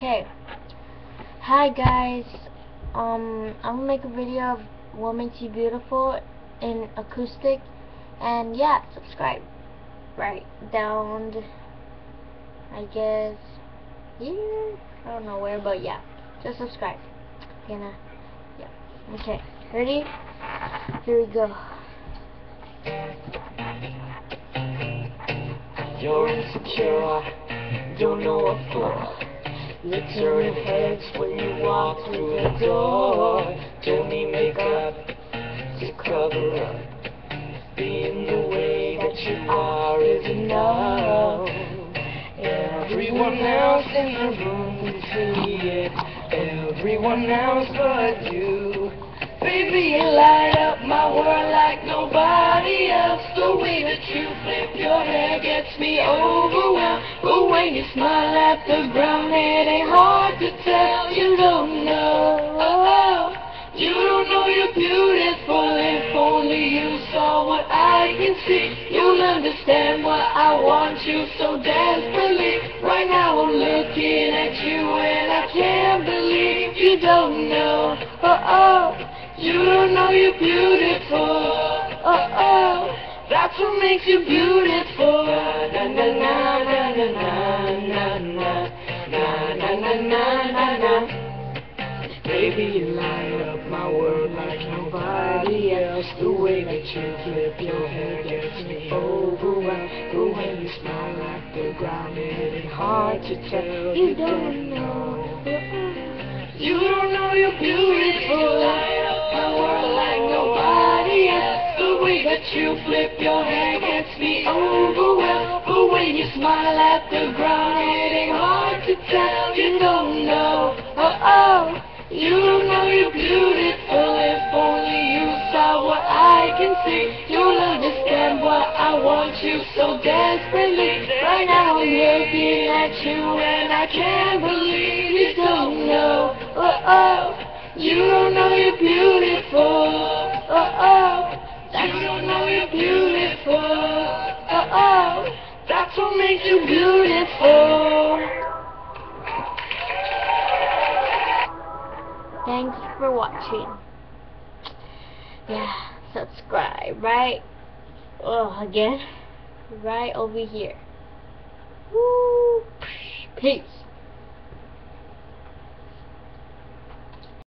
Okay. Hi guys. Um, I'm gonna make a video of what makes you beautiful in acoustic, and yeah, subscribe. Right down. I guess. Yeah. I don't know where, but yeah, just subscribe. Gonna. Yeah. Okay. Ready? Here we go. You're insecure, don't know what for. You turn heads when you walk through the door. Don't need makeup to cover up. Being the way that you are is enough. Everyone else in the room can see it. Everyone else but you. Baby, you light up my world like nobody gets me overwhelmed. But when you smile at the ground, it ain't hard to tell. You don't know. Oh, you don't know you're beautiful. If only you saw what I can see, you'll understand why I want you so desperately. Right now I'm looking at you and I can't believe you don't know. Oh oh. You don't know you're beautiful. Oh oh, what makes you beautiful. Na na na na na na na na na na na na na. Baby, you light up my world like nobody else. The way that you flip your hair gets me overwhelmed. But when you smile like the ground, it ain't hard to tell. You don't know. You don't know you're beautiful that you flip your hair gets me overwhelmed. But when you smile at the ground, it ain't hard to tell. You don't know, oh oh, you don't know you're beautiful. If only you saw what I can see, you'll understand why I want you so desperately. Right now I'm looking at you and I can't believe you don't know, oh oh, you don't know you're beautiful, makes you beautiful. Thanks for watching. Yeah, subscribe, right? Oh, again, right over here. Woo! Peace.